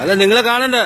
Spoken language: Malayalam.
അല്ല നിങ്ങളെ കാണണ്ട